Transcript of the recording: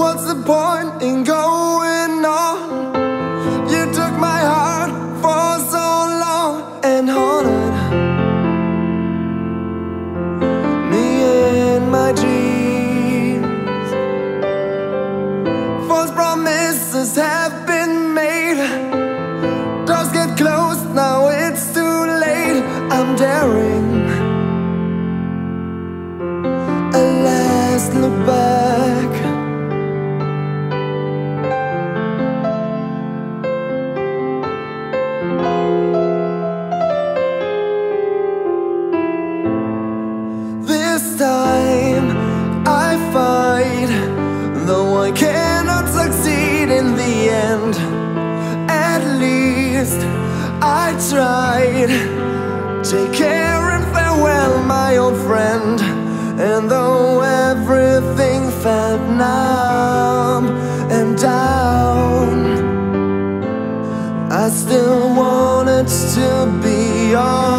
the point in going on? You took my heart for so long and haunted me in my dreams. False promises have been made. Doors get closed, now it's too late. I'm daring a last look back. and at least I tried. Take care and farewell, my old friend. And though everything felt numb and down, I still wanted to be on.